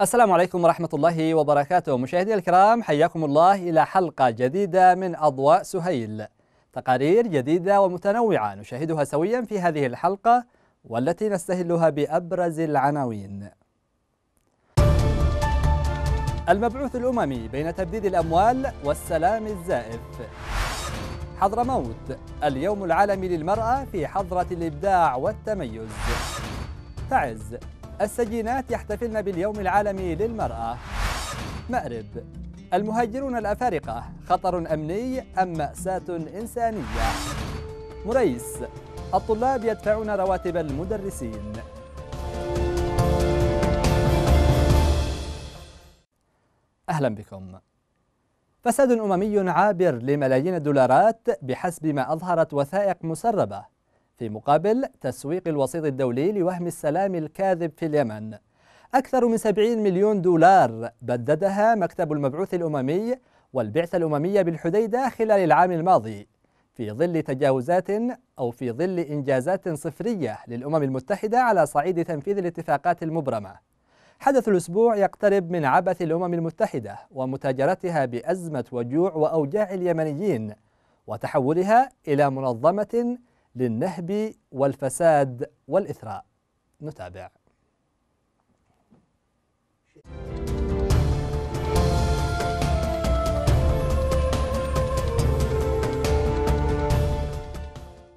السلام عليكم ورحمة الله وبركاته. مشاهدي الكرام حياكم الله إلى حلقة جديدة من أضواء سهيل. تقارير جديدة ومتنوعة نشاهدها سويا في هذه الحلقة والتي نستهلها بأبرز العناوين. المبعوث الأممي بين تبديد الأموال والسلام الزائف. حضرموت اليوم العالمي للمرأة في حضرة الإبداع والتميز. تعز السجينات يحتفلن باليوم العالمي للمرأة. مأرب. المهاجرون الأفارقة خطر أمني أم مأساة إنسانية؟ مريس. الطلاب يدفعون رواتب المدرسين. أهلا بكم. فساد أممي عابر لملايين الدولارات بحسب ما أظهرت وثائق مسربة. في مقابل تسويق الوسيط الدولي لوهم السلام الكاذب في اليمن. أكثر من 70 مليون دولار بددها مكتب المبعوث الأممي والبعثة الأممية بالحديدة خلال العام الماضي في ظل تجاوزات أو في ظل إنجازات صفرية للأمم المتحدة على صعيد تنفيذ الاتفاقات المبرمة. حدث الأسبوع يقترب من عبث الأمم المتحدة ومتاجرتها بأزمة وجوع وأوجاع اليمنيين وتحولها إلى منظمة للنهب والفساد والإثراء. نتابع.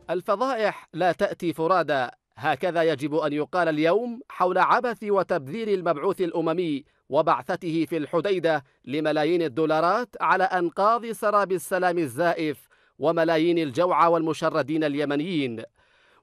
الفضائح لا تأتي فرادى هكذا يجب أن يقال اليوم حول عبث وتبذير المبعوث الأممي وبعثته في الحديدة لملايين الدولارات على أنقاض سراب السلام الزائف. وملايين الجوعى والمشردين اليمنيين.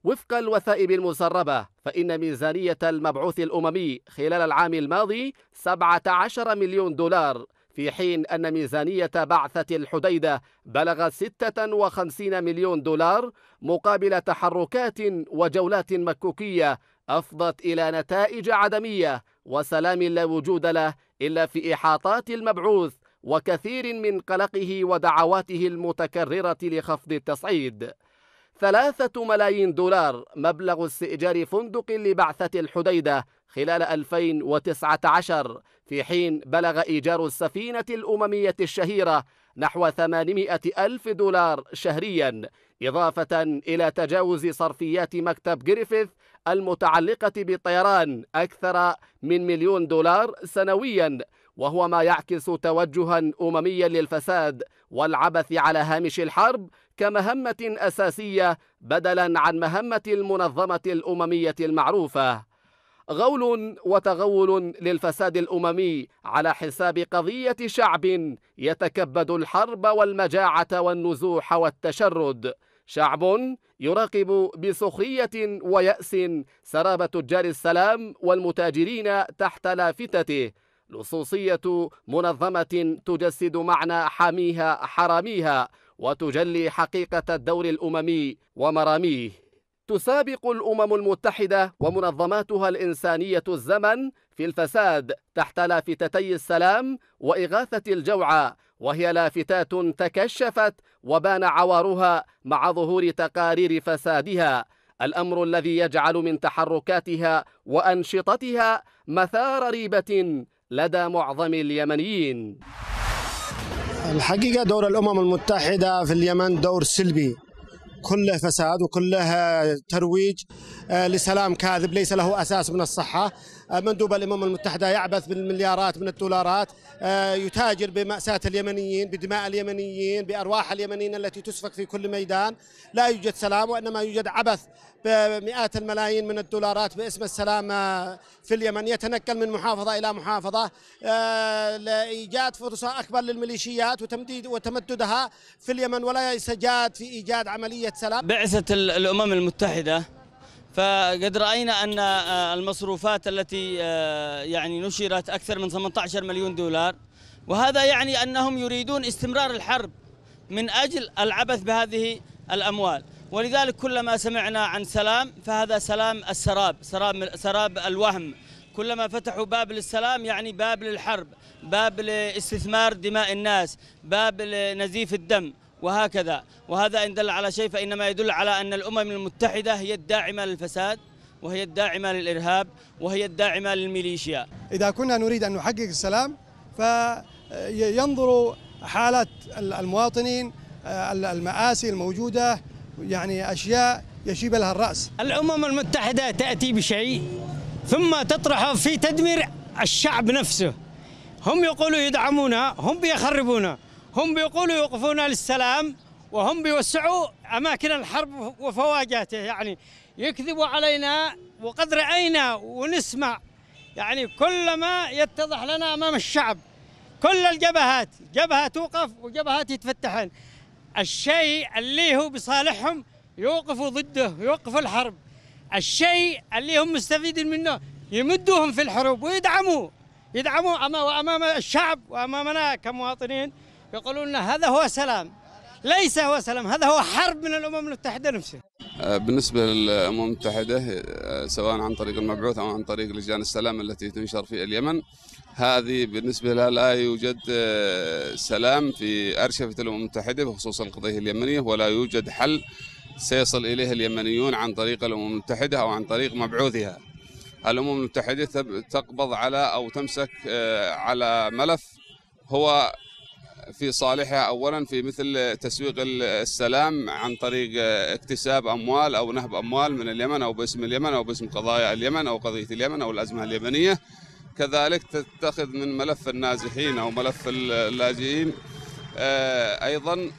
وفق الوثائق المسربة فإن ميزانية المبعوث الأممي خلال العام الماضي 17 مليون دولار في حين أن ميزانية بعثة الحديدة بلغت 56 مليون دولار مقابل تحركات وجولات مكوكية أفضت إلى نتائج عدمية وسلام لا وجود له إلا في إحاطات المبعوث. وكثير من قلقه ودعواته المتكررة لخفض التصعيد. ثلاثة ملايين دولار مبلغ استئجار فندق لبعثة الحديدة خلال 2019 في حين بلغ إيجار السفينة الأممية الشهيرة نحو 800 ألف دولار شهريا إضافة إلى تجاوز صرفيات مكتب جريفيث المتعلقة بالطيران أكثر من مليون دولار سنويا. وهو ما يعكس توجها أمميا للفساد والعبث على هامش الحرب كمهمة أساسية بدلا عن مهمة المنظمة الأممية المعروفة. غول وتغول للفساد الأممي على حساب قضية شعب يتكبد الحرب والمجاعة والنزوح والتشرد. شعب يراقب بسخرية ويأس سراب تجار السلام والمتاجرين تحت لافتته. لصوصية منظمة تجسد معنى حاميها حراميها وتجلي حقيقة الدور الأممي ومراميه. تسابق الأمم المتحدة ومنظماتها الإنسانية الزمن في الفساد تحت لافتتي السلام وإغاثة الجوعى وهي لافتات تكشفت وبان عوارها مع ظهور تقارير فسادها. الأمر الذي يجعل من تحركاتها وأنشطتها مثار ريبة لدى معظم اليمنيين. الحقيقة دور الأمم المتحدة في اليمن دور سلبي. كله فساد وكله ترويج. لسلام كاذب ليس له أساس من الصحة. مندوب الامم المتحده يعبث بالمليارات من الدولارات يتاجر بمأساة اليمنيين بدماء اليمنيين بأرواح اليمنيين التي تسفك في كل ميدان. لا يوجد سلام وإنما يوجد عبث بمئات الملايين من الدولارات باسم السلام في اليمن. يتنقل من محافظة إلى محافظة لإيجاد فرصة أكبر للميليشيات وتمديد وتمددها في اليمن ولا يستجاد في إيجاد عملية سلام. بعثة الأمم المتحدة فقد رأينا أن المصروفات التي يعني نشرت أكثر من 18 مليون دولار وهذا يعني أنهم يريدون استمرار الحرب من أجل العبث بهذه الأموال. ولذلك كلما سمعنا عن سلام فهذا سلام السراب سراب سراب الوهم. كلما فتحوا باب للسلام يعني باب للحرب باب لاستثمار دماء الناس باب لنزيف الدم. وهكذا. وهذا إن دل على شيء فإنما يدل على أن الأمم المتحدة هي الداعمة للفساد وهي الداعمة للإرهاب وهي الداعمة للميليشيا. إذا كنا نريد أن نحقق السلام فينظر حالة المواطنين المآسي الموجودة يعني أشياء يشيب لها الرأس. الأمم المتحدة تأتي بشيء ثم تطرحه في تدمير الشعب نفسه. هم يقولوا يدعمونا هم بيخربونا هم بيقولوا يوقفونا للسلام وهم بيوسعوا أماكن الحرب وفواجاته. يعني يكذبوا علينا وقد رأينا ونسمع. يعني كلما يتضح لنا أمام الشعب كل الجبهات جبهة توقف وجبهات يتفتحن الشيء اللي هو بصالحهم يوقفوا ضده يوقفوا الحرب. الشيء اللي هم مستفيدين منه يمدوهم في الحروب ويدعموا يدعموا أمام الشعب وأمامنا كمواطنين. يقولون لنا هذا هو سلام. ليس هو سلام هذا هو حرب من الأمم المتحدة نفسها. آه، بالنسبة للأمم المتحدة آه، سواء عن طريق المبعوث أو عن طريق لجان السلام التي تنشر في اليمن هذه بالنسبة لها لا يوجد آه، سلام في أرشفة الأمم المتحدة بخصوص القضية اليمنية ولا يوجد حل سيصل إليه اليمنيون عن طريق الأمم المتحدة أو عن طريق مبعوثها. الأمم المتحدة تقبض على أو تمسك على ملف هو في صالحها اولا في مثل تسويق السلام عن طريق اكتساب أموال أو نهب أموال من اليمن أو باسم اليمن أو باسم قضايا اليمن أو قضية اليمن أو الأزمة اليمنية. كذلك تتخذ من ملف النازحين أو ملف اللاجئين آه، أيضا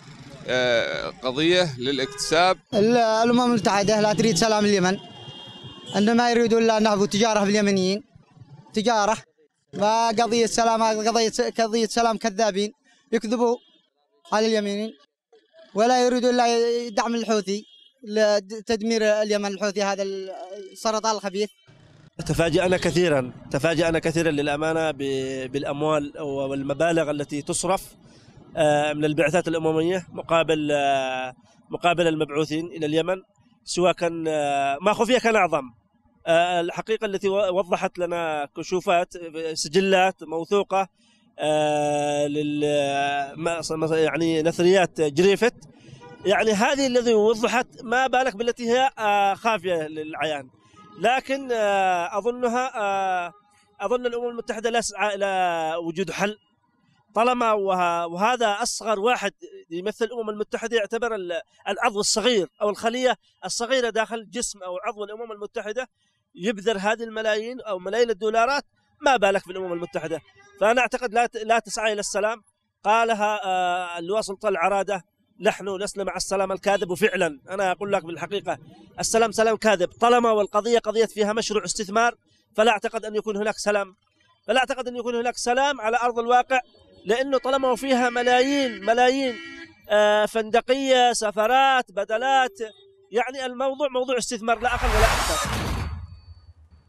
آه، قضية للاكتساب. الأمم المتحدة لا تريد سلام اليمن. عندما يريدوا الا نهبوا تجارة باليمنيين تجارة. وقضيه سلام قضية قضية سلام كذابين. يكذبوا على اليمين. ولا يريدوا إلا دعم الحوثي لتدمير اليمن الحوثي هذا السرطان الخبيث. تفاجأنا كثيرا تفاجأنا كثيرا للأمانة بالأموال والمبالغ التي تصرف آه، من البعثات الأممية مقابل آه، مقابل المبعوثين إلى اليمن سواء كان آه، ما خفي كان أعظم. الحقيقة التي وضحت لنا كشوفات سجلات موثوقة لل يعني نثريات جريفت يعني هذه الذي وضحت ما بالك بالتي هي آه، خافية للعيان. لكن آه، أظنها أظن الأمم المتحدة لا تسعى إلى وجود حل. طالما وهذا أصغر واحد يمثل الأمم المتحدة يعتبر العضو الصغير أو الخلية الصغيرة داخل جسم أو عضو الأمم المتحدة يبذر هذه الملايين أو ملايين الدولارات ما بالك بالامم المتحدة. فأنا أعتقد لا لا تسعى إلى السلام. قالها آه، اللواء سلطان العرادة نحن لسنا مع السلام الكاذب وفعلا أنا أقول لك بالحقيقة السلام سلام كاذب. طالما والقضية قضية فيها مشروع استثمار فلا أعتقد أن يكون هناك سلام. فلا أعتقد أن يكون هناك سلام على أرض الواقع لأنه طالما فيها ملايين ملايين آه، فندقية سفرات بدلات يعني الموضوع موضوع استثمار لا أقل ولا أكثر.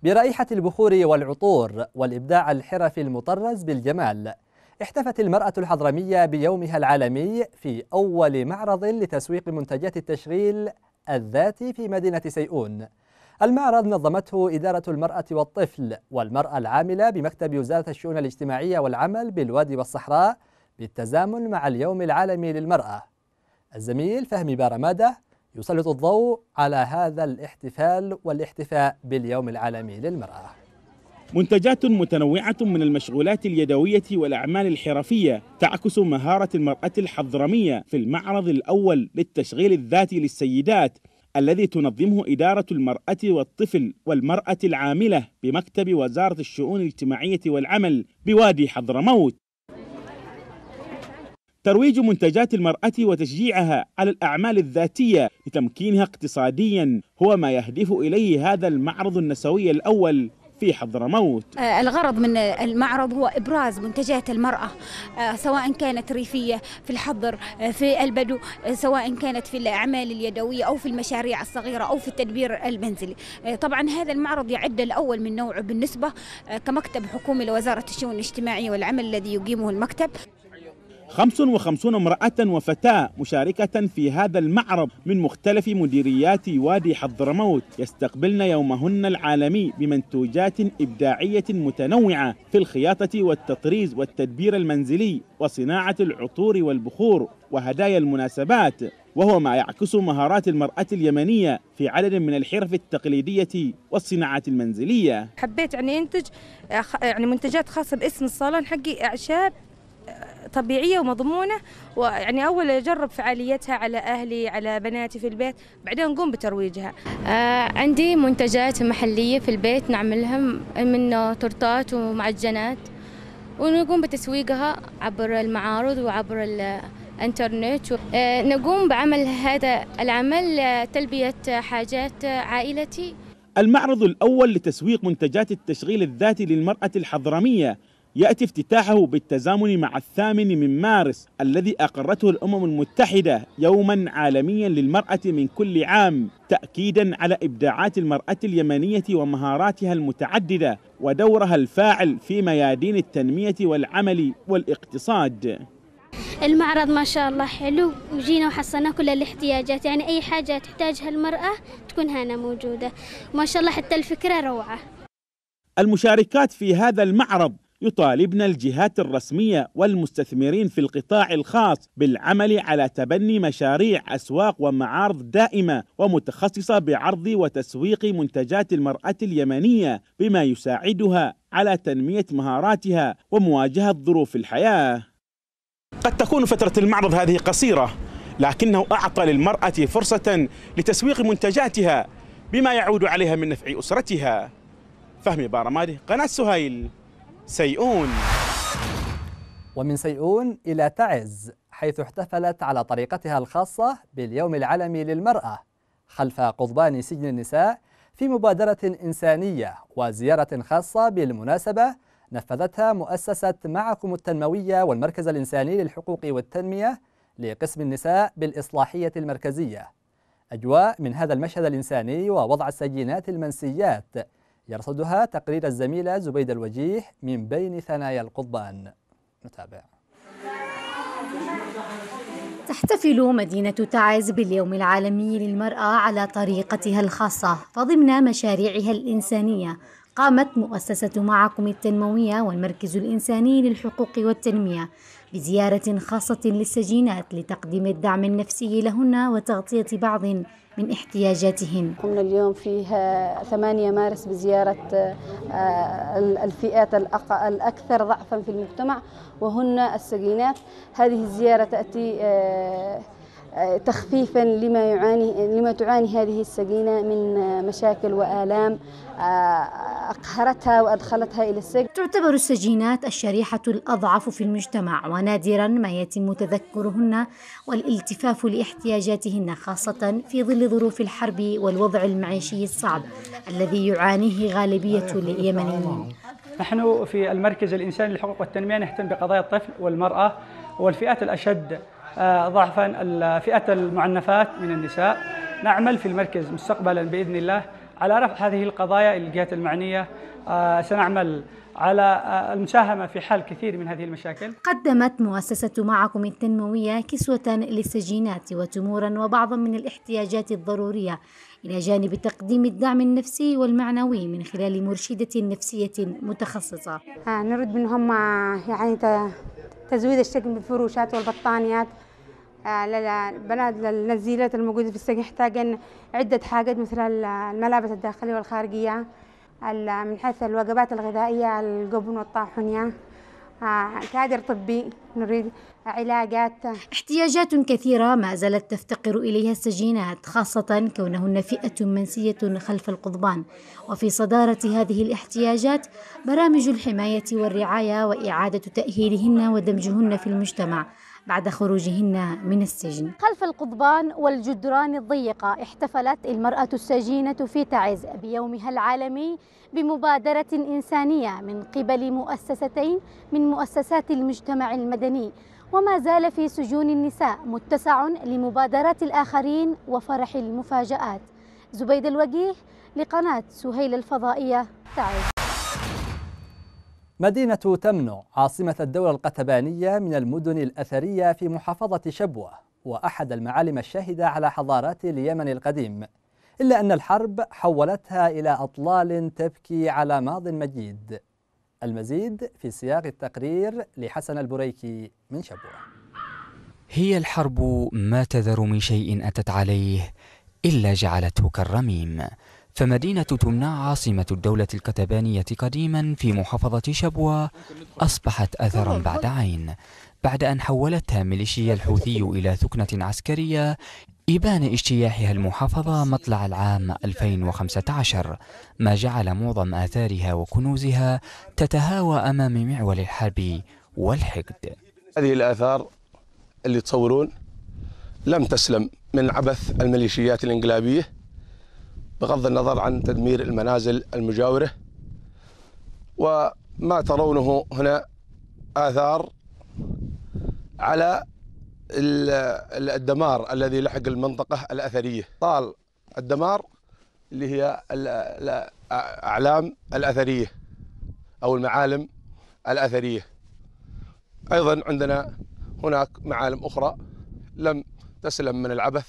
برائحة البخور والعطور والإبداع الحرفي المطرز بالجمال احتفت المرأة الحضرمية بيومها العالمي في أول معرض لتسويق منتجات التشغيل الذاتي في مدينة سيئون. المعرض نظمته إدارة المرأة والطفل والمرأة العاملة بمكتب وزارة الشؤون الاجتماعية والعمل بالوادي والصحراء بالتزامن مع اليوم العالمي للمرأة. الزميل فهمي بارمادة يسلط الضوء على هذا الاحتفال والاحتفاء باليوم العالمي للمرأة. منتجات متنوعة من المشغولات اليدوية والأعمال الحرفية تعكس مهارة المرأة الحضرمية في المعرض الأول للتشغيل الذاتي للسيدات الذي تنظمه إدارة المرأة والطفل والمرأة العاملة بمكتب وزارة الشؤون الاجتماعية والعمل بوادي حضرموت. ترويج منتجات المرأة وتشجيعها على الأعمال الذاتية لتمكينها اقتصاديا هو ما يهدف إليه هذا المعرض النسوي الأول في حضرموت آه، الغرض من المعرض هو إبراز منتجات المرأة آه، سواء كانت ريفية في الحضر آه، في البدو سواء كانت في الأعمال اليدوية أو في المشاريع الصغيرة أو في التدبير المنزلي. طبعا هذا المعرض يعد الأول من نوعه بالنسبة كمكتب حكومي لوزارة الشؤون الاجتماعية والعمل الذي يقيمه المكتب. 55 امرأة وفتاة مشاركة في هذا المعرض من مختلف مديريات وادي حضرموت. يستقبلن يومهن العالمي بمنتوجات إبداعية متنوعة في الخياطة والتطريز والتدبير المنزلي وصناعة العطور والبخور وهدايا المناسبات. وهو ما يعكس مهارات المرأة اليمنية في عدد من الحرف التقليدية والصناعات المنزلية. حبيت يعني انتج يعني منتجات خاصة باسم الصالون حقي أعشاب طبيعية ومضمونة ويعني أول أجرب فعاليتها على أهلي على بناتي في البيت بعدين نقوم بترويجها. آه عندي منتجات محلية في البيت نعملها من تورتات ومعجنات ونقوم بتسويقها عبر المعارض وعبر الإنترنت. آه نقوم بعمل هذا العمل تلبيه حاجات عائلتي. المعرض الأول لتسويق منتجات التشغيل الذاتي للمرأة الحضرمية يأتي افتتاحه بالتزامن مع الثامن من مارس الذي أقرته الأمم المتحدة يوما عالميا للمرأة من كل عام تأكيدا على إبداعات المرأة اليمنية ومهاراتها المتعددة ودورها الفاعل في ميادين التنمية والعمل والاقتصاد. المعرض ما شاء الله حلو وجينا وحصلنا كل الاحتياجات يعني أي حاجة تحتاجها المرأة تكون هنا موجودة. ما شاء الله حتى الفكرة روعة. المشاركات في هذا المعرض يطالبن الجهات الرسمية والمستثمرين في القطاع الخاص بالعمل على تبني مشاريع أسواق ومعارض دائمة ومتخصصة بعرض وتسويق منتجات المرأة اليمنية بما يساعدها على تنمية مهاراتها ومواجهة ظروف الحياة. قد تكون فترة المعرض هذه قصيرة لكنه أعطى للمرأة فرصة لتسويق منتجاتها بما يعود عليها من نفع أسرتها. فهمي بارمادي قناة سهيل. سيئون. ومن سيئون إلى تعز حيث احتفلت على طريقتها الخاصة باليوم العالمي للمرأة خلف قضبان سجن النساء في مبادرة إنسانية وزيارة خاصة بالمناسبة نفذتها مؤسسة معكم التنموية والمركز الإنساني للحقوق والتنمية لقسم النساء بالإصلاحية المركزية. أجواء من هذا المشهد الإنساني ووضع السجينات المنسيات يرصدها تقرير الزميلة زبيد الوجيه من بين ثنايا القضبان. نتابع. تحتفل مدينة تعز باليوم العالمي للمرأة على طريقتها الخاصة فضمن مشاريعها الإنسانية. قامت مؤسسة معكم التنموية والمركز الإنساني للحقوق والتنمية. بزيارة خاصة للسجينات لتقديم الدعم النفسي لهن وتغطية بعض من احتياجاتهن قمنا اليوم فيها 8 مارس بزيارة آه، الفئات الأكثر ضعفا في المجتمع وهن السجينات. هذه الزيارة تأتي آه، تخفيفا لما يعاني لما تعاني هذه السجينة من مشاكل وآلام آه، أقهرتها وأدخلتها إلى السجن. تعتبر السجينات الشريحة الأضعف في المجتمع ونادرا ما يتم تذكرهن والالتفاف لاحتياجاتهن خاصة في ظل ظروف الحرب والوضع المعيشي الصعب الذي يعانيه غالبية اليمنيين. نحن في المركز الإنساني للحقوق والتنمية نهتم بقضايا الطفل والمرأة والفئات الأشد ضعفا فئة المعنفات من النساء. نعمل في المركز مستقبلا بإذن الله. على رفع هذه القضايا الجهات المعنية آه، سنعمل على آه، المساهمة في حل كثير من هذه المشاكل. قدمت مؤسسة معكم التنموية كسوة للسجينات وتمورا وبعضا من الاحتياجات الضرورية إلى جانب تقديم الدعم النفسي والمعنوي من خلال مرشدة نفسية متخصصة. نرد منهم يعني تزويد الشكل بالفروشات والبطانيات. آه، للبنات للنزيلات الموجودة في السجن يحتاجن عدة حاجات مثل الملابس الداخلية والخارجية من حيث الوجبات الغذائية الجبن والطاحونية. آه، كادر طبي نريد. علاجات. احتياجات كثيرة ما زالت تفتقر إليها السجينات خاصة كونهن فئة منسية خلف القضبان. وفي صدارة هذه الاحتياجات برامج الحماية والرعاية وإعادة تأهيلهن ودمجهن في المجتمع بعد خروجهن من السجن. خلف القضبان والجدران الضيقة احتفلت المرأة السجينة في تعز بيومها العالمي بمبادرة إنسانية من قبل مؤسستين من مؤسسات المجتمع المدني. وما زال في سجون النساء متسع لمبادرات الآخرين وفرح المفاجآت. زبيد الوجيه لقناة سهيل الفضائية. تعز مدينة تمنع عاصمة الدولة القتبانية من المدن الأثرية في محافظة شبوة وأحد المعالم الشاهدة على حضارات اليمن القديم إلا أن الحرب حولتها إلى أطلال تبكي على ماض مجيد. المزيد في سياق التقرير لحسن البريكي من شبوة. هي الحرب ما تذر من شيء أتت عليه إلا جعلته كالرميم فمدينة تمنع عاصمة الدولة الكتبانية قديما في محافظة شبوة أصبحت أثرا بعد عين. بعد أن حولتها ميليشيا الحوثي إلى ثكنة عسكرية إبان اجتياحها المحافظة مطلع العام 2015 ما جعل معظم آثارها وكنوزها تتهاوى أمام معول الحرب والحقد. هذه الآثار اللي تصورون لم تسلم من عبث الميليشيات الإنقلابية بغض النظر عن تدمير المنازل المجاورة. وما ترونه هنا آثار على الدمار الذي لحق المنطقة الأثرية. طال الدمار اللي هي الأعلام الأثرية أو المعالم الأثرية. أيضا عندنا هناك معالم أخرى لم تسلم من العبث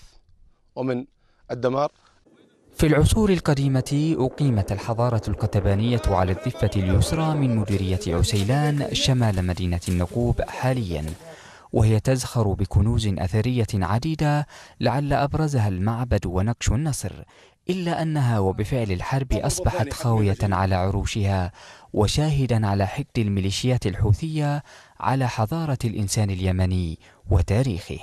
ومن الدمار. في العصور القديمة أقيمت الحضارة القتبانية على الضفة اليسرى من مديرية عسيلان شمال مدينة النقوب حاليا. وهي تزخر بكنوز أثرية عديدة لعل أبرزها المعبد ونقش النصر إلا أنها وبفعل الحرب أصبحت خاوية على عروشها وشاهدا على حقد الميليشيات الحوثية على حضارة الإنسان اليمني وتاريخه.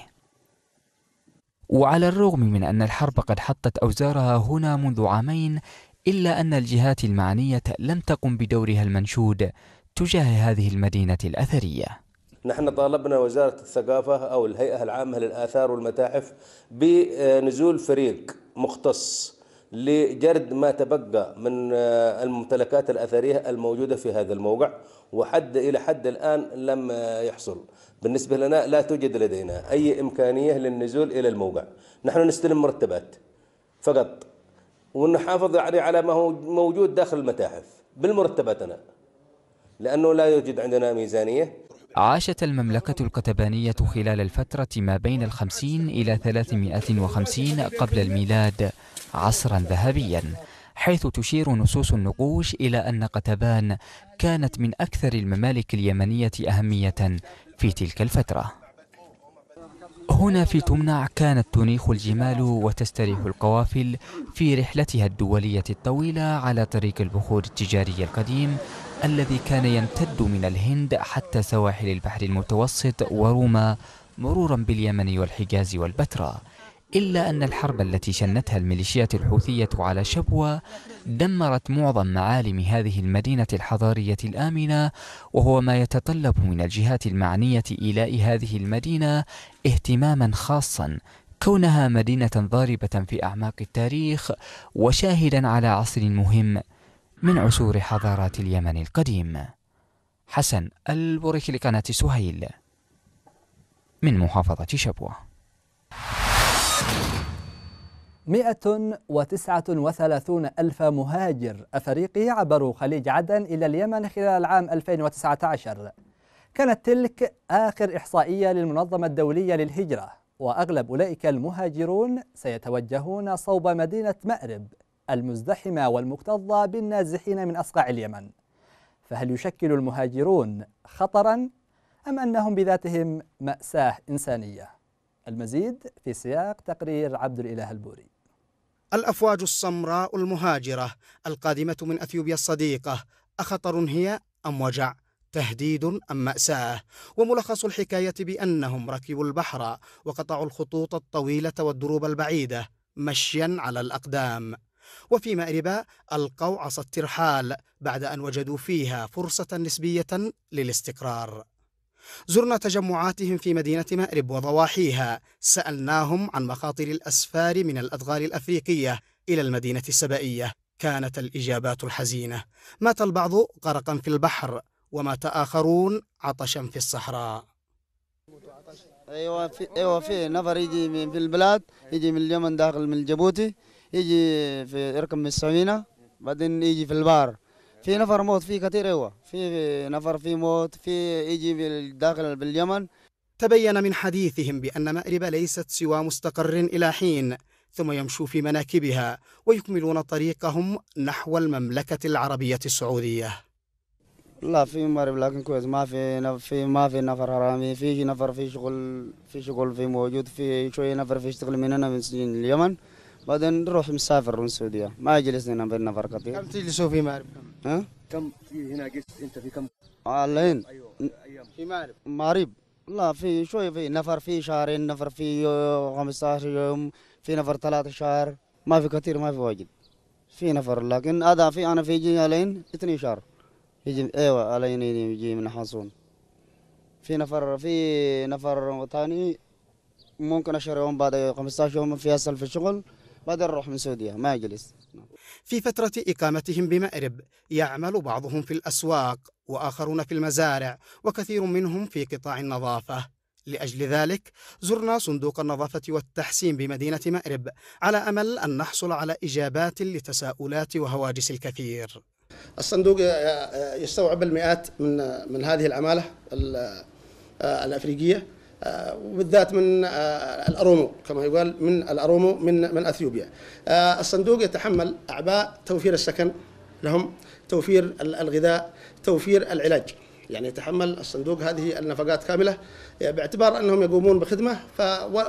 وعلى الرغم من أن الحرب قد حطت أوزارها هنا منذ عامين إلا أن الجهات المعنية لم تقم بدورها المنشود تجاه هذه المدينة الأثرية. نحن طالبنا وزارة الثقافة أو الهيئة العامة للآثار والمتاحف بنزول فريق مختص لجرد ما تبقى من الممتلكات الأثرية الموجودة في هذا الموقع وحد إلى حد الآن لم يحصل. بالنسبة لنا لا توجد لدينا أي إمكانية للنزول إلى الموقع. نحن نستلم مرتبات فقط ونحافظ يعني على ما هو موجود داخل المتاحف بالمرتباتنا لأنه لا يوجد عندنا ميزانية. عاشت المملكة القتبانية خلال الفترة ما بين الخمسين إلى ثلاثمائة وخمسين قبل الميلاد عصرا ذهبيا حيث تشير نصوص النقوش إلى أن قتبان كانت من أكثر الممالك اليمنية أهمية في تلك الفترة. هنا في تمنع كانت تنيخ الجمال وتستريح القوافل في رحلتها الدولية الطويلة على طريق البخور التجاري القديم الذي كان يمتد من الهند حتى سواحل البحر المتوسط وروما مرورا باليمن والحجاز والبتراء. إلا أن الحرب التي شنتها الميليشيات الحوثية على شبوة دمرت معظم معالم هذه المدينة الحضارية الآمنة وهو ما يتطلب من الجهات المعنية إيلاء هذه المدينة اهتماما خاصا كونها مدينة ضاربة في أعماق التاريخ وشاهدا على عصر مهم من عصور حضارات اليمن القديم. حسن البوريك لقناة سهيل من محافظة شبوة. 139 ألف مهاجر أفريقي عبروا خليج عدن إلى اليمن خلال العام 2019 كانت تلك آخر إحصائية للمنظمة الدولية للهجرة وأغلب أولئك المهاجرون سيتوجهون صوب مدينة مأرب. المزدحمة والمكتظة بالنازحين من أصقاع اليمن. فهل يشكل المهاجرون خطرا أم أنهم بذاتهم مأساة إنسانية؟ المزيد في سياق تقرير عبد الإله البوري. الأفواج السمراء المهاجرة القادمة من أثيوبيا الصديقة أخطر هي أم وجع؟ تهديد أم مأساة؟ وملخص الحكاية بأنهم ركبوا البحر وقطعوا الخطوط الطويلة والدروب البعيدة مشيا على الأقدام. وفي مأربا ألقوا عصا الترحال بعد أن وجدوا فيها فرصة نسبية للاستقرار. زرنا تجمعاتهم في مدينة مأرب وضواحيها. سألناهم عن مخاطر الأسفار من الأدغال الأفريقية إلى المدينة السبائية. كانت الإجابات الحزينة. مات البعض غرقا في البحر ومات آخرون عطشا في الصحراء. أيوه في أيوه في نفر يجي من في البلاد يجي من اليمن داخل من جيبوتي. يجي في يركب من السفينة بعدين يجي في البحر في نفر موت في كثير أيوه في نفر في موت في يجي داخل باليمن. تبين من حديثهم بأن مأرب ليست سوى مستقر إلى حين ثم يمشوا في مناكبها ويكملون طريقهم نحو المملكة العربية السعودية. لا في مأرب لكن كويس. ما في في ما في نفر حرامي. في نفر في شغل في شغل في موجود. في شوية نفر في يشتغل من هنا من اليمن. بعدين نروح مسافر من السعوديه ما يجلس هنا بين نفر كثير كم تجلسوا في مارب؟ ها؟ كم في هنا قست أنت في كم؟ علين في مارب؟ مارب. لا في شوية في نفر في شهرين نفر في 15 يوم في نفر ثلاثة شهر. ما في كثير ما في واجد. في نفر لكن هذا في أنا في يجي علين اثنين شهر. يجي أيوه علين يجي من حصون. في نفر في نفر ثاني ممكن 10 يوم بعد 15 يوم في هسل في الشغل. بعدين نروح من السعوديه ما يجلس. في فترة إقامتهم بمأرب يعمل بعضهم في الأسواق وآخرون في المزارع وكثير منهم في قطاع النظافة. لأجل ذلك زرنا صندوق النظافة والتحسين بمدينة مأرب على أمل أن نحصل على إجابات لتساؤلات وهواجس الكثير. الصندوق يستوعب المئات من من هذه العمالة ال- الأفريقية. آه، وبالذات من آه، الأرومو كما يقال من الأرومو من من أثيوبيا. آه، الصندوق يتحمل أعباء توفير السكن لهم، توفير ال- الغذاء، توفير العلاج. يعني يتحمل الصندوق هذه النفقات كاملة باعتبار أنهم يقومون بخدمة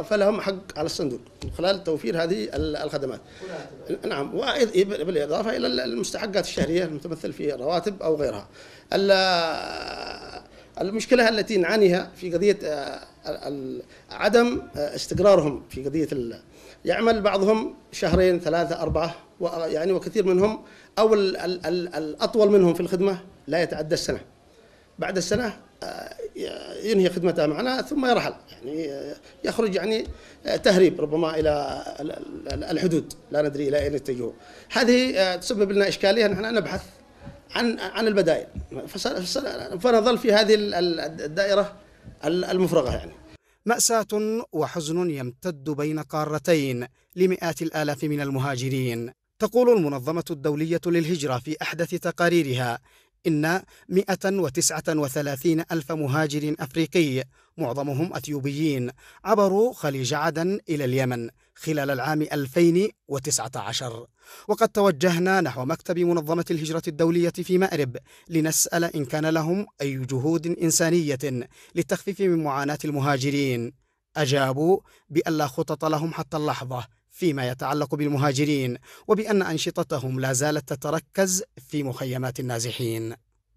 فلهم حق على الصندوق من خلال توفير هذه ال- الخدمات. نعم بالإضافة إلى المستحقات الشهرية المتمثل في رواتب أو غيرها. ال- المشكلة التي نعانيها في قضية آه، عدم آه، استقرارهم في قضية ال- يعمل بعضهم شهرين ثلاثة أربعة و- يعني وكثير منهم أو ال- ال- ال- الاطول منهم في الخدمة لا يتعدى السنة. بعد السنة آه، ينهي خدمته معنا ثم يرحل يعني يخرج يعني تهريب ربما إلى ال- ال- الحدود لا ندري إلى أين يتجهوا هذه تسبب لنا إشكالية نحن نبحث عن عن البدائل. فنظل في هذه ال- ال- الدائرة ال- المفرغة يعني. مأساة وحزن يمتد بين قارتين لمئات الآلاف من المهاجرين. تقول المنظمة الدولية للهجرة في أحدث تقاريرها إن 139 ألف مهاجر أفريقي معظمهم أثيوبيين عبروا خليج عدن إلى اليمن خلال العام 2019 وقد توجهنا نحو مكتب منظمة الهجرة الدولية في مأرب لنسأل إن كان لهم أي جهود إنسانية للتخفيف من معاناة المهاجرين. أجابوا بأن لا خطط لهم حتى اللحظة. فيما يتعلق بالمهاجرين وبأن أنشطتهم لا زالت تتركز في مخيمات النازحين.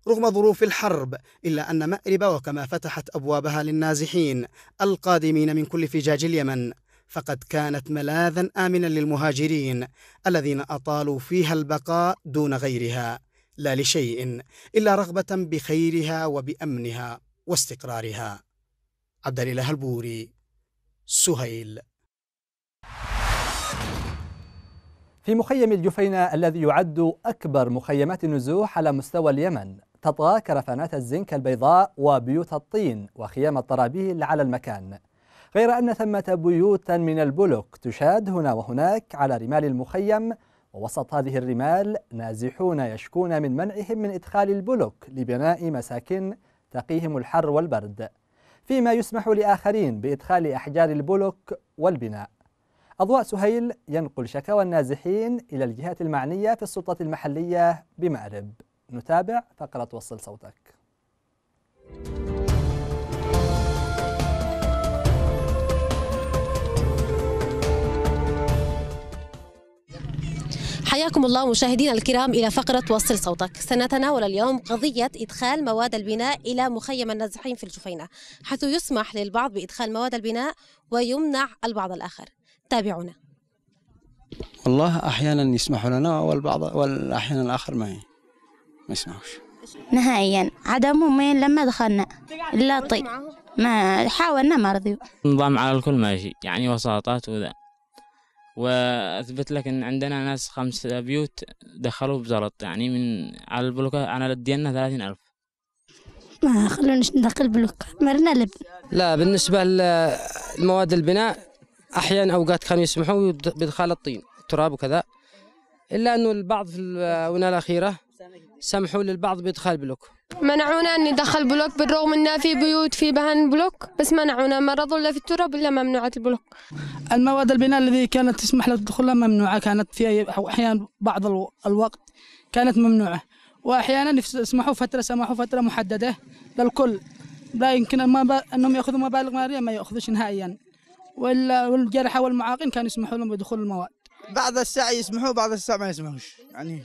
رغم ظروف الحرب إلا أن مأرب وكما فتحت أبوابها للنازحين القادمين من كل فجاج اليمن. فقد كانت ملاذا آمنا للمهاجرين الذين أطالوا فيها البقاء دون غيرها. لا لشيء إلا رغبة بخيرها وبأمنها واستقرارها. عبد الإله البوري سهيل. في مخيم الجفينة الذي يعد أكبر مخيمات النزوح على مستوى اليمن تطغى كرفانات الزنك البيضاء وبيوت الطين وخيام الطرابيل على المكان. غير أن ثمة بيوتا من البلوك تشاد هنا وهناك على رمال المخيم ووسط هذه الرمال نازحون يشكون من منعهم من إدخال البلوك لبناء مساكن تقيهم الحر والبرد. فيما يسمح لآخرين بإدخال أحجار البلوك والبناء. أضواء سهيل ينقل شكاوى النازحين إلى الجهات المعنية في السلطة المحلية بمأرب. نتابع فقرة وصل صوتك. حياكم الله مشاهدينا الكرام إلى فقرة وصل صوتك. سنتناول اليوم قضية إدخال مواد البناء إلى مخيم النازحين في الجفينة حيث يسمح للبعض بإدخال مواد البناء ويمنع البعض الآخر. تابعونا والله أحيانا يسمحوا لنا والبعض والأحيان الآخر ما ما يسمحوش. نهائيا. عدمهم لما دخلنا. لا طي ما حاولنا ما رضيوا. نظام على الكل ماشي يعني وساطات وذا. وأثبت لك إن عندنا ناس خمس بيوت دخلوا بزلط. يعني من على البلوكة على الديانة ثلاثين ألف. ما خلوناش ندخل بلوك مرنا لب. لا بالنسبة لمواد البناء أحيانا أوقات كانوا يسمحوا بإدخال الطين التراب وكذا إلا أنه البعض في الآونة الأخيرة سمحوا للبعض بإدخال بلوك. منعونا أن ندخل بلوك بالرغم أن في بيوت في بهن بلوك بس منعونا ما رضوا إلا في التراب إلا ممنوعة البلوك. المواد البناء الذي كانت تسمح له دخولها ممنوعة كانت في أحيان بعض الو- الوقت كانت ممنوعة. وأحيانا يسمحوا فترة سمحوا فترة محددة للكل. لا يمكن ما. أنهم يأخذوا مبالغ مالية ما يأخذوش نهائيا. والجرحى والمعاقين كانوا يسمحوا لهم بدخول المواد. بعض الساعة يسمحوا بعض الساعة ما يسمحوش. يعني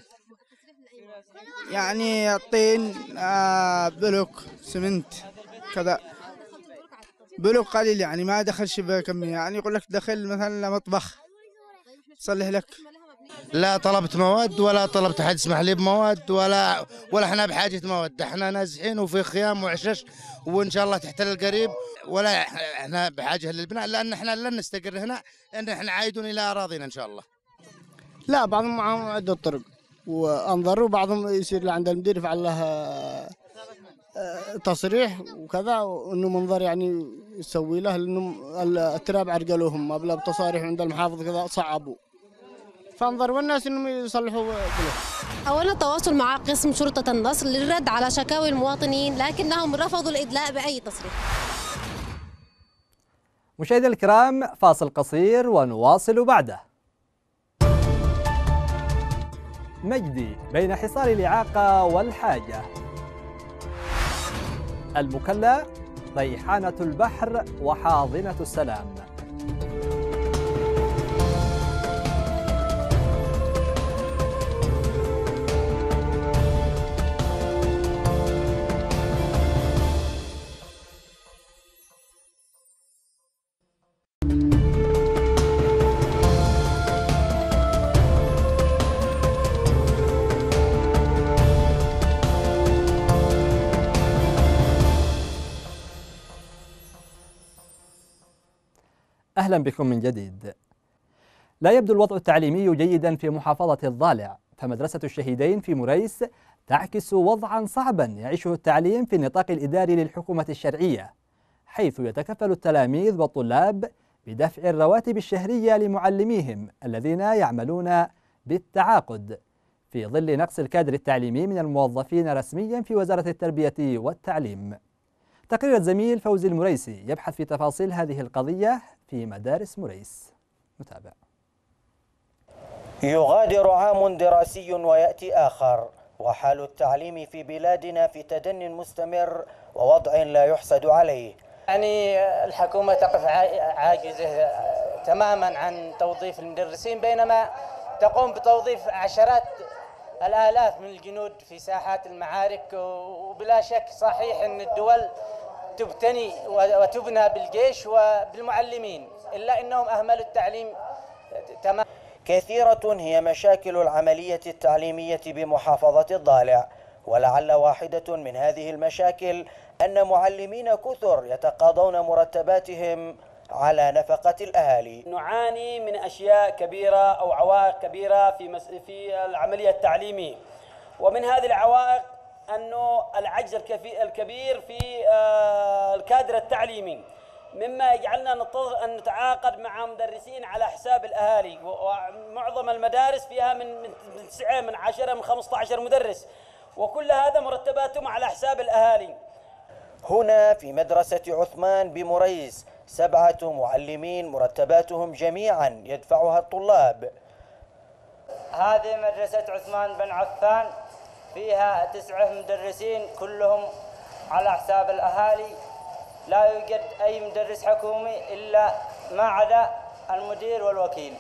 يعني الطين آه بلوك سمنت كذا. بلوك قليل يعني ما دخلش بكمية. يعني يقول لك دخل مثلا مطبخ صلح لك. لا طلبت مواد ولا طلبت حد يسمح لي بمواد ولا ولا إحنا بحاجة مواد. إحنا نازحين وفي خيام وعشش وإن شاء الله تحتل القريب. ولا إحنا بحاجة للبناء لأن إحنا لن نستقر هنا لأن إحنا عايدون إلى أراضينا إن شاء الله. لا بعضهم معهم عدة طرق وأنظروا بعضهم يصير لعند المدير يفعل له آه، تصريح وكذا وإنه منظر يعني يسوي له لأنه التراب عرقلوهم ما بلا بتصاريح عند المحافظ كذا صعبوا. فانظروا والناس إنهم يصلحوا بلوك حاولنا التواصل مع قسم شرطة النصر للرد على شكاوي المواطنين لكنهم رفضوا الإدلاء بأي تصريح. مشاهدينا الكرام فاصل قصير ونواصل بعده. مجدي بين حصار الإعاقة والحاجة. المكلا ريحانة البحر وحاضنة السلام. أهلا بكم من جديد. لا يبدو الوضع التعليمي جيدا في محافظة الضالع. فمدرسة الشهيدين في مريس تعكس وضعا صعبا يعيشه التعليم في النطاق الإداري للحكومة الشرعية حيث يتكفل التلاميذ والطلاب بدفع الرواتب الشهرية لمعلميهم الذين يعملون بالتعاقد. في ظل نقص الكادر التعليمي من الموظفين رسميا في وزارة التربية والتعليم. تقرير الزميل فوزي المريسي يبحث في تفاصيل هذه القضية في مدارس مريس نتابع يغادر عام دراسي ويأتي آخر وحال التعليم في بلادنا في تدن مستمر ووضع لا يحسد عليه. يعني الحكومة تقف عاجزة تماما عن توظيف المدرسين بينما تقوم بتوظيف عشرات الآلاف من الجنود في ساحات المعارك وبلا شك صحيح أن الدول تبتني وتبنى بالجيش وبالمعلمين إلا أنهم أهملوا التعليم تماما كثيرة هي مشاكل العملية التعليمية بمحافظة الضالع ولعل واحدة من هذه المشاكل أن معلمين كثر يتقاضون مرتباتهم على نفقة الأهالي. نعاني من أشياء كبيرة أو عوائق كبيرة في مس... في العملية التعليمية ومن هذه العوائق أنه العجز. الكبير في آه، الكادر التعليمي. مما يجعلنا نضطر أن نتعاقد مع مدرسين على حساب الأهالي. ومعظم المدارس فيها من من تسعة من عشرة من 15 مدرس. وكل هذا مرتباتهم على حساب الأهالي. هنا في مدرسة عثمان بمريس سبعة معلمين مرتباتهم جميعا يدفعها الطلاب. هذه مدرسة عثمان بن عفان. فيها تسعة مدرسين كلهم على حساب الأهالي. لا يوجد أي مدرس حكومي إلا ما عدا المدير والوكيل.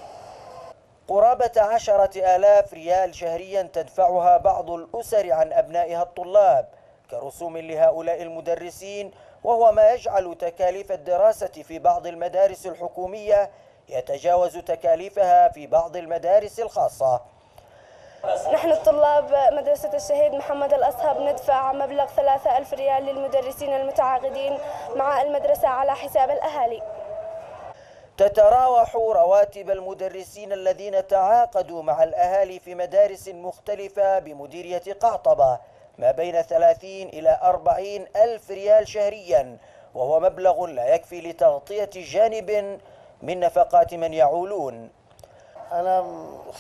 قرابة عشرة آلاف ريال شهريا تدفعها بعض الأسر عن أبنائها الطلاب كرسوم لهؤلاء المدرسين وهو ما يجعل تكاليف الدراسة في بعض المدارس الحكومية يتجاوز تكاليفها في بعض المدارس الخاصة. نحن الطلاب مدرسة الشهيد محمد الأصهب ندفع مبلغ ثلاثة ألف ريال للمدرسين المتعاقدين مع المدرسة على حساب الأهالي. تتراوح رواتب المدرسين الذين تعاقدوا مع الأهالي في مدارس مختلفة بمديرية قعطبة ما بين 30 إلى 40 ألف ريال شهريا وهو مبلغ لا يكفي لتغطية جانب من نفقات من يعولون. أنا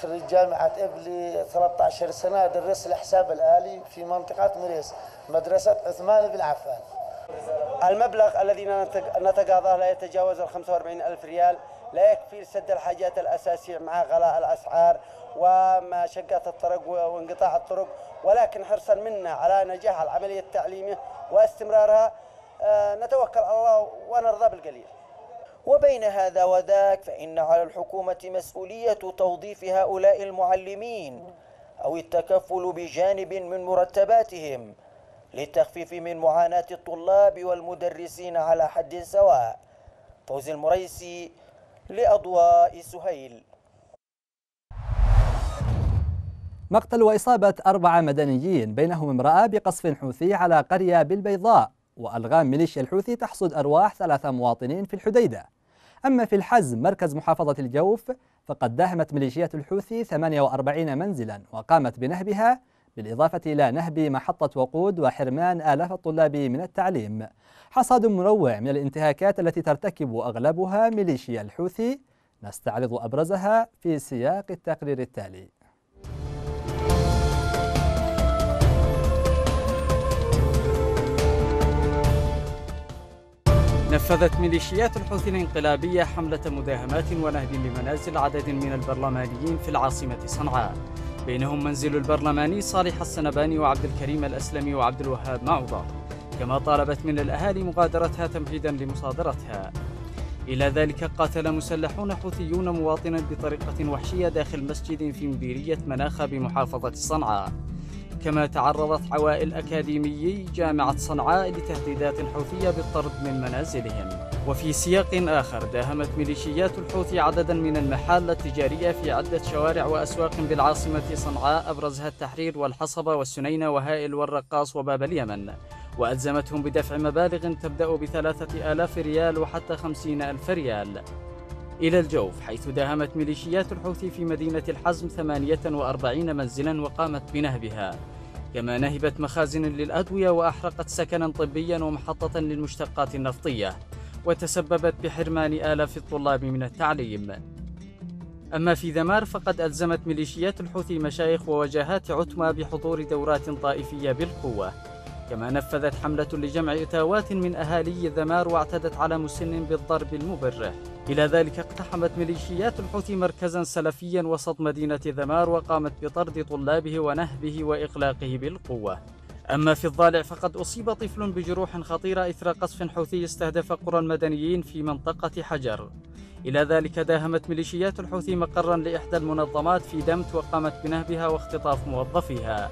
خريج جامعة إبلي 13 سنة أدرس لحساب الآلي في منطقة مريس مدرسة عثمان بن عفان. المبلغ الذي نتقاضاه لا يتجاوز ال 45 ألف ريال لا يكفي لسد الحاجات الأساسية مع غلاء الأسعار ومشقات الطرق وانقطاع الطرق ولكن حرصا منا على نجاح العملية التعليمية واستمرارها. آه، نتوكل على الله ونرضى بالقليل. وبين هذا وذاك فإن على الحكومة مسؤولية توظيف هؤلاء المعلمين أو التكفل بجانب من مرتباتهم للتخفيف من معاناة الطلاب والمدرسين على حد سواء. فوز المريسي لأضواء سهيل. مقتل وإصابة أربعة مدنيين بينهم امرأة بقصف حوثي على قرية بالبيضاء. وألغام ميليشيا الحوثي تحصد أرواح ثلاثة مواطنين في الحديدة. أما في الحزم مركز محافظة الجوف فقد داهمت ميليشيات الحوثي 48 منزلا وقامت بنهبها بالإضافة إلى نهب محطة وقود وحرمان آلاف الطلاب من التعليم. حصاد منوع من الانتهاكات التي ترتكب أغلبها ميليشيا الحوثي. نستعرض أبرزها في سياق التقرير التالي. نفذت ميليشيات الحوثي الانقلابية حملة مداهمات ونهب لمنازل عدد من البرلمانيين في العاصمة صنعاء. بينهم منزل البرلماني صالح السنباني وعبد الكريم الأسلمي وعبد الوهاب معوضة. كما طالبت من الأهالي مغادرتها تمهيدا لمصادرتها. إلى ذلك قاتل مسلحون حوثيون مواطنا بطريقة وحشية داخل مسجد في مديرية مناخة بمحافظة صنعاء. كما تعرضت عوائل أكاديميي جامعة صنعاء لتهديدات حوثية بالطرد من منازلهم. وفي سياق آخر داهمت ميليشيات الحوثي عددا من المحال التجارية في عدة شوارع وأسواق بالعاصمة صنعاء أبرزها التحرير والحصبة والسنينة وهائل والرقاص وباب اليمن. وألزمتهم بدفع مبالغ تبدأ بثلاثة آلاف ريال وحتى خمسين ألف ريال. إلى الجوف حيث داهمت ميليشيات الحوثي في مدينة الحزم 48 منزلا وقامت بنهبها. كما نهبت مخازن للأدوية وأحرقت سكنا طبيا ومحطة للمشتقات النفطية وتسببت بحرمان آلاف الطلاب من التعليم. أما في ذمار فقد ألزمت ميليشيات الحوثي مشايخ ووجهات عتمة بحضور دورات طائفية بالقوة. كما نفذت حملة لجمع إتاوات من أهالي ذمار واعتدت على مسن بالضرب المبرح إلى ذلك اقتحمت ميليشيات الحوثي مركزا سلفيا وسط مدينة ذمار وقامت بطرد طلابه ونهبه وإغلاقه بالقوة. أما في الضالع فقد أصيب طفل بجروح خطيرة إثر قصف حوثي استهدف قرى المدنيين في منطقة حجر. إلى ذلك داهمت ميليشيات الحوثي مقرا لإحدى المنظمات في دمت وقامت بنهبها واختطاف موظفيها.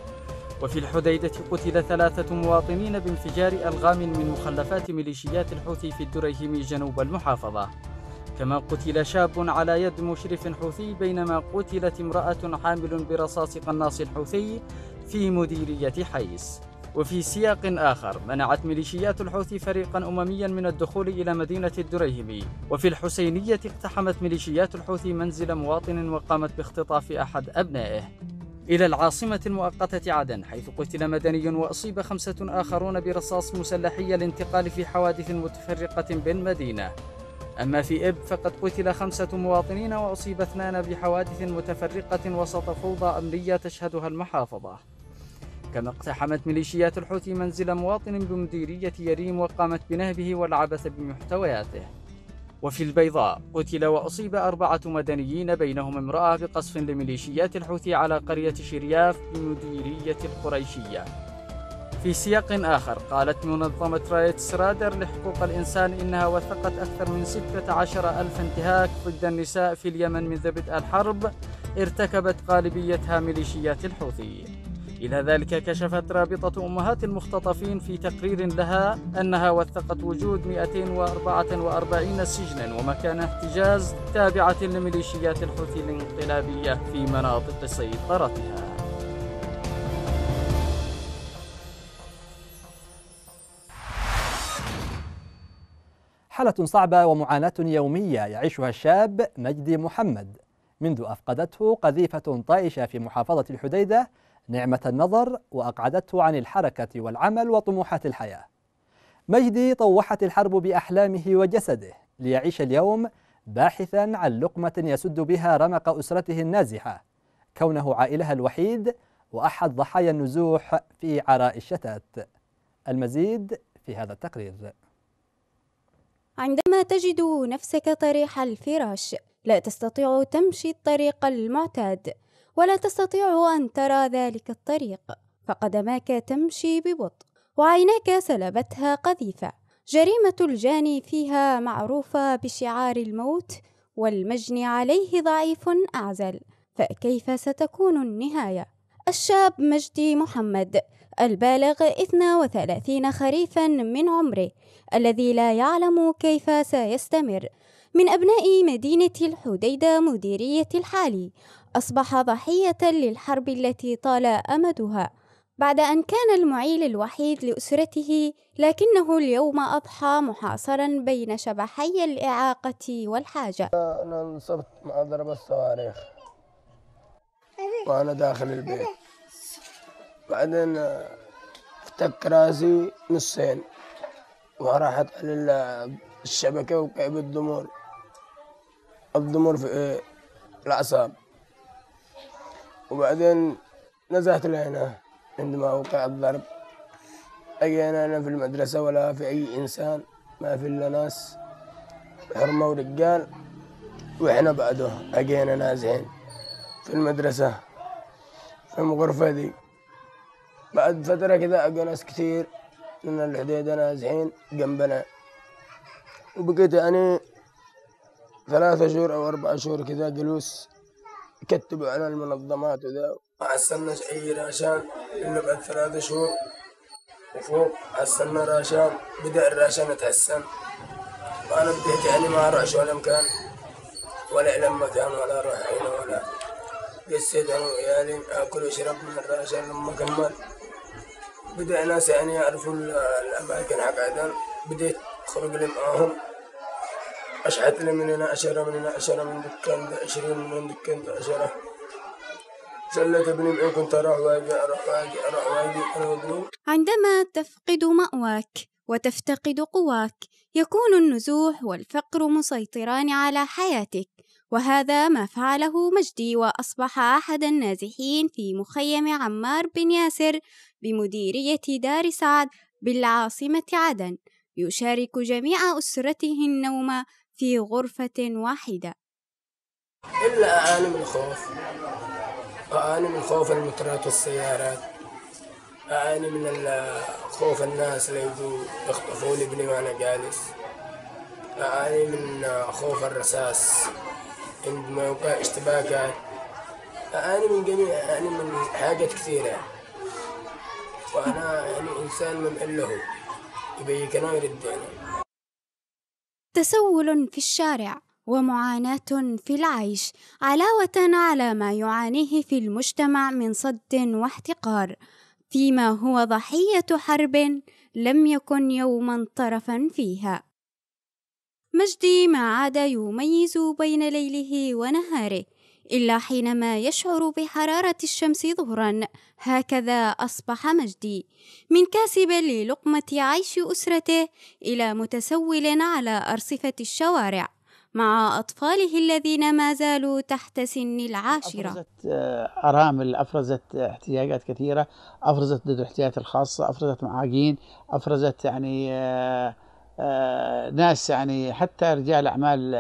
وفي الحديدة قتل ثلاثة مواطنين بانفجار ألغام من مخلفات ميليشيات الحوثي في الدريهم جنوب المحافظة. كما قتل شاب على يد مشرف حوثي بينما قتلت امرأة حامل برصاص قناص الحوثي في مديرية حيس. وفي سياق آخر منعت ميليشيات الحوثي فريقا أمميا من الدخول إلى مدينة الدريهمي وفي الحسينية اقتحمت ميليشيات الحوثي منزل مواطن وقامت باختطاف أحد أبنائه. إلى العاصمة المؤقتة عدن حيث قتل مدني وأصيب خمسة آخرون برصاص مسلحي الانتقال في حوادث متفرقة بالمدينة. أما في إب فقد قتل خمسة مواطنين وأصيب اثنان بحوادث متفرقة وسط فوضى أمنية تشهدها المحافظة. كما اقتحمت ميليشيات الحوثي منزل مواطن بمديرية يريم وقامت بنهبه والعبث بمحتوياته. وفي البيضاء قتل وأصيب أربعة مدنيين بينهم امرأة بقصف لميليشيات الحوثي على قرية شرياف بمديرية القريشية. في سياق آخر قالت منظمة رايت سرادر لحقوق الإنسان إنها وثقت أكثر من 16 ألف انتهاك ضد النساء في اليمن منذ بدء الحرب ارتكبت غالبيتها ميليشيات الحوثي. إلى ذلك كشفت رابطة أمهات المختطفين في تقرير لها أنها وثقت وجود 244 سجنا ومكان احتجاز تابعة لميليشيات الحوثي الانقلابية في مناطق سيطرتها. حالة صعبة ومعاناة يومية يعيشها الشاب مجدي محمد منذ أفقدته قذيفة طائشة في محافظة الحديدة نعمة النظر وأقعدته عن الحركة والعمل وطموحات الحياة. مجدي طوحت الحرب بأحلامه وجسده ليعيش اليوم باحثا عن لقمة يسد بها رمق أسرته النازحة. كونه عائلها الوحيد وأحد ضحايا النزوح في عراء الشتات. المزيد في هذا التقرير. عندما تجد نفسك طريح الفراش لا تستطيع تمشي الطريق المعتاد. ولا تستطيع أن ترى ذلك الطريق فقدماك تمشي ببطء وعيناك سلبتها قذيفة. جريمة الجاني فيها معروفة بشعار الموت والمجني عليه ضعيف أعزل. فكيف ستكون النهاية؟ الشاب مجدي محمد البالغ 32 خريفا من عمره الذي لا يعلم كيف سيستمر. من أبناء مدينة الحديدة مديرية الحالي أصبح ضحية للحرب التي طال أمدها بعد أن كان المعيل الوحيد لأسرته لكنه اليوم أضحى محاصرا بين شبحي الإعاقة والحاجة. أنا انصبت مع ضرب الصواريخ وأنا داخل البيت. بعدين افتك راسي نصين وراحت على الشبكة وكعب الضمور الضمور في الأعصاب. وبعدين نزحت لهنا عندما وقع الضرب. أجينا أنا في المدرسة ولا في أي إنسان ما في إلا ناس حرمة ورجال وإحنا بعده أجينا نازحين في المدرسة في الغرفة دي. بعد فترة كذا أجا ناس كتير من الحديدة نازحين جنبنا. وبقيت يعني ثلاثة شهور أو أربع شهور كذا جلوس يكتبوا على المنظمات وذا. ما حصلناش أي راشان إلا بعد ثلاثة شهور. وفوق حصلنا راشان بدأ الراشان يتحسن. وأنا بديت يعني ما أروحش ولا مكان ولا إلى مكان ولا أروح هنا ولا. قسيت أنا وعيالي آكل وأشرب من الراشان لما كمل. بدأ ناس يعني يعرفوا الأماكن حق عدن. بديت أخرج لي معاهم أشحت لي من هنا عشرة من هنا عشرة من دكان ده عشرين من دكان ده عشرة. سلت ابني معي كنت أروح واجي أروح واجي أروح واجي أنا وابني عندما تفقد مأواك وتفتقد قواك يكون النزوح والفقر مسيطران على حياتك وهذا ما فعله مجدي وأصبح أحد النازحين في مخيم عمار بن ياسر بمديرية دار سعد بالعاصمة عدن. يشارك جميع أسرته النوم في غرفة واحدة. إلا أعاني من الخوف أعاني من خوف المترات والسيارات. أعاني من خوف الناس اللي يجوا يخطفون ابني وأنا جالس. أعاني من خوف الرصاص عندما يوقع اشتباكات. أعاني من جميع أعاني من حاجات كثيرة. وأنا يعني إنسان ممل له. يبي كانوا يردني تسول في الشارع ومعاناة في العيش علاوة على ما يعانيه في المجتمع من صد واحتقار. فيما هو ضحية حرب لم يكن يوما طرفا فيها. مجدي ما عاد يميز بين ليله ونهاره. إلا حينما يشعر بحرارة الشمس ظهرا هكذا أصبح مجدي. من كاسب للقمة عيش أسرته إلى متسول على أرصفة الشوارع مع أطفاله الذين ما زالوا تحت سن العاشرة. أفرزت أرامل أفرزت احتياجات كثيرة أفرزت ذو الاحتياجات الخاصة أفرزت معاقين أفرزت يعني ناس يعني حتى رجال أعمال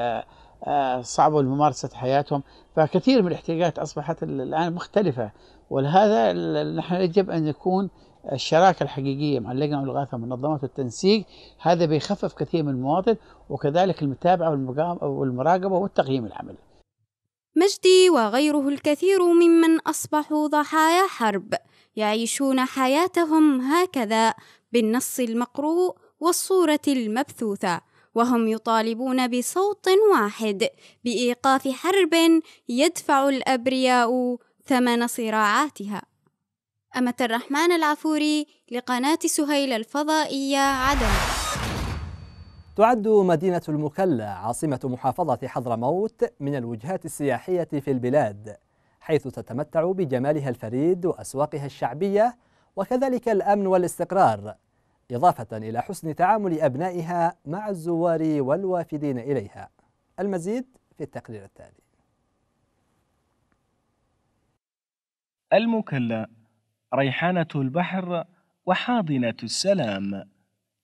صعبوا لممارسة حياتهم. فكثير من الاحتياجات أصبحت الآن مختلفة. ولهذا نحن يجب أن يكون الشراكة الحقيقية مع اللجنة والإغاثة والمنظمات والتنسيق. هذا بيخفف كثير من المواطن وكذلك المتابعة والمراقبة والتقييم العملي. مجدي وغيره الكثير ممن أصبحوا ضحايا حرب يعيشون حياتهم هكذا بالنص المقروء والصورة المبثوثة. وهم يطالبون بصوت واحد بإيقاف حرب يدفع الأبرياء ثمن صراعاتها. أمة الرحمن العفوري لقناة سهيل الفضائية عدن. تعد مدينة المكلا عاصمة محافظة حضرموت من الوجهات السياحية في البلاد حيث تتمتع بجمالها الفريد وأسواقها الشعبية وكذلك الأمن والاستقرار. إضافة إلى حسن تعامل أبنائها مع الزوار والوافدين إليها. المزيد في التقرير التالي. المكلا ريحانة البحر وحاضنة السلام.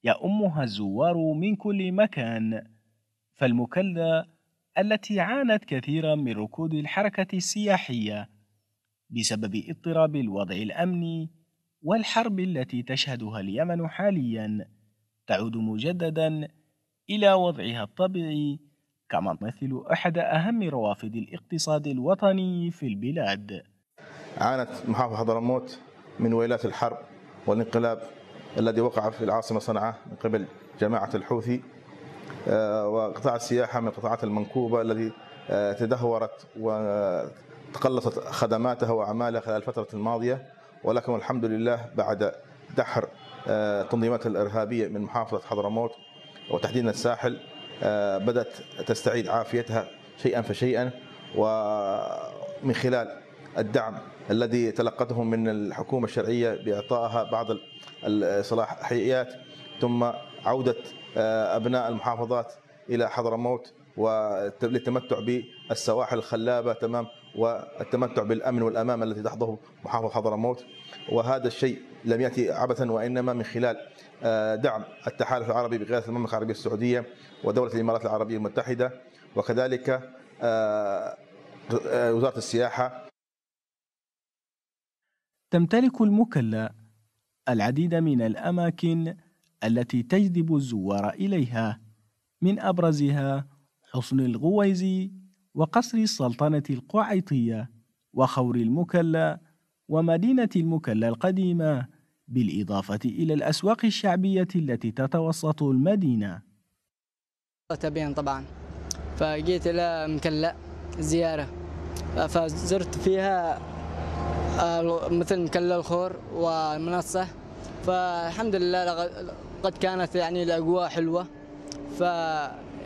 يأمها الزوار من كل مكان. فالمكلا التي عانت كثيرا من ركود الحركة السياحية بسبب اضطراب الوضع الأمني والحرب التي تشهدها اليمن حاليا تعود مجددا إلى وضعها الطبيعي كما تمثل أحد أهم روافد الاقتصاد الوطني في البلاد. عانت محافظة حضرموت من ويلات الحرب والانقلاب الذي وقع في العاصمة صنعاء من قبل جماعة الحوثي آه، وقطاع السياحة من القطاعات المنكوبة التي آه، تدهورت وتقلصت خدماتها وأعمالها خلال الفترة الماضية. ولكن الحمد لله بعد دحر آه، الإرهابية من محافظة حضرموت وتحديدا الساحل بدأت تستعيد عافيتها شيئا فشيئا ومن خلال الدعم الذي تلقته من الحكومة الشرعية بإعطائها بعض الصلاحيات ثم عودة آه، أبناء المحافظات إلى حضرموت وللتمتع بالسواحل الخلابة تمام والتمتع بالأمن والأمان التي تحظه محافظة حضرموت وهذا الشيء لم يأتي عبثا وإنما من خلال آه، دعم التحالف العربي بقيادة المملكة العربية السعودية ودولة الإمارات العربية المتحدة وكذلك آه، وزارة السياحة. تمتلك المكلا العديد من الأماكن التي تجذب الزوار إليها. من أبرزها حصن الغويزي وقصر السلطنة القعيطية وخور المكلا ومدينة المكلا القديمة بالإضافة إلى الأسواق الشعبية التي تتوسط المدينة. تبين طبعا. فجيت إلى مكلا زيارة. فزرت فيها آه، مثل مكلا الخور والمنصة. فالحمد لله قد كانت يعني الأجواء حلوة. ف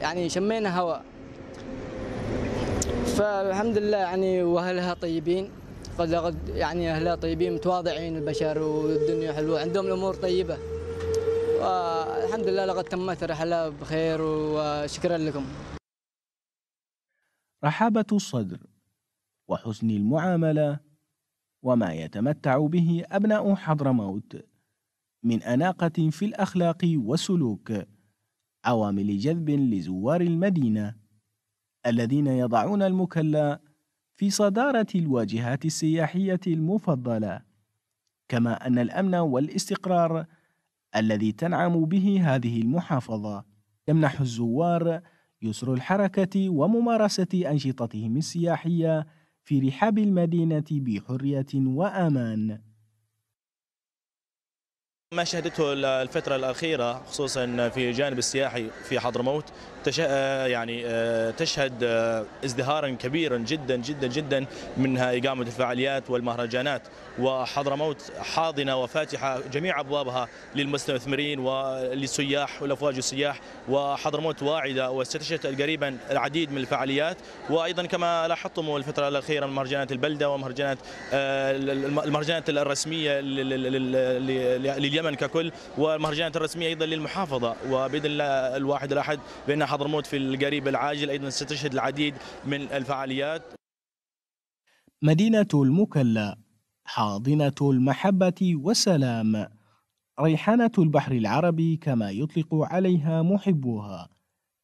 يعني شمينا هواء. فالحمد لله يعني وأهلها طيبين. قد يعني أهلها طيبين متواضعين البشر والدنيا حلوة عندهم الأمور طيبة. والحمد لله لقد تمت الرحلة بخير وشكرا لكم. رحابة الصدر وحسن المعاملة وما يتمتع به أبناء حضرموت من أناقة في الأخلاق والسلوك عوامل جذب لزوار المدينة. الذين يضعون المكلا في صدارة الواجهات السياحية المفضلة كما أن الأمن والاستقرار الذي تنعم به هذه المحافظة يمنح الزوار يسر الحركة وممارسة أنشطتهم السياحية في رحاب المدينة بحرية وأمان. ما شهدته الفترة الأخيرة خصوصا في الجانب السياحي في حضرموت يعني آه، تشهد آه، ازدهارا كبيرا جدا جدا جدا منها إقامة الفعاليات والمهرجانات وحضرموت حاضنة وفاتحة جميع أبوابها للمستثمرين وللسياح والأفواج السياح وحضرموت واعدة وستشهد قريبا العديد من الفعاليات وأيضا كما لاحظتم الفترة الأخيرة من مهرجانات البلدة ومهرجانات آه، المهرجانات الرسمية لليمن ككل والمهرجانات الرسمية أيضا للمحافظة وبإذن الله الواحد الأحد بأن حضرموت في القريب العاجل أيضا ستشهد العديد من الفعاليات. مدينة المكلا حاضنة المحبة والسلام. ريحانة البحر العربي كما يطلق عليها محبوها.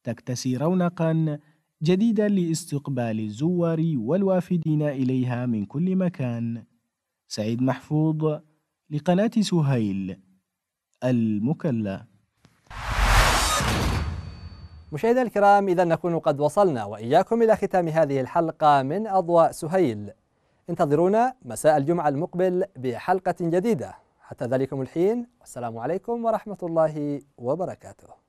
تكتسي رونقا جديدا لاستقبال الزوار والوافدين إليها من كل مكان. سعيد محفوظ لقناة سهيل المكلا. مشاهدينا الكرام إذا نكون قد وصلنا وإياكم إلى ختام هذه الحلقة من أضواء سهيل. انتظرونا مساء الجمعة المقبل بحلقة جديدة. حتى ذلكم الحين والسلام عليكم ورحمة الله وبركاته.